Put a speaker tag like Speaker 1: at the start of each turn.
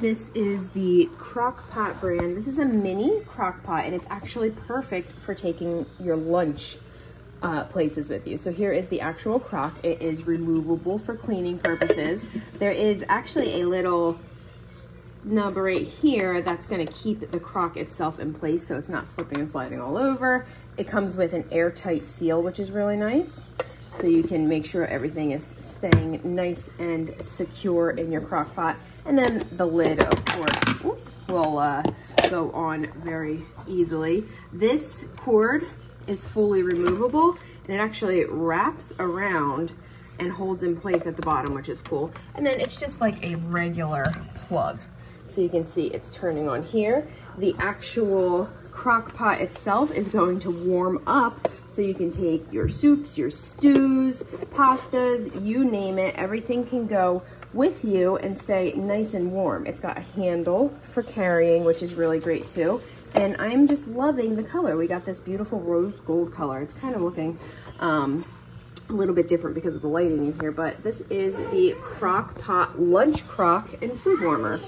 Speaker 1: This is the crock pot brand. This is a mini crock pot and it's actually perfect for taking your lunch uh, places with you. So here is the actual crock. It is removable for cleaning purposes. There is actually a little nub right here that's gonna keep the crock itself in place so it's not slipping and sliding all over. It comes with an airtight seal, which is really nice. So you can make sure everything is staying nice and secure in your crock pot. And then the lid, of course, will uh, go on very easily. This cord is fully removable and it actually wraps around and holds in place at the bottom, which is cool. And then it's just like a regular plug. So you can see it's turning on here. The actual crock pot itself is going to warm up so you can take your soups, your stews, pastas, you name it, everything can go with you and stay nice and warm. It's got a handle for carrying, which is really great too. And I'm just loving the color. We got this beautiful rose gold color. It's kind of looking um, a little bit different because of the lighting in here, but this is the crock pot lunch crock and food warmer.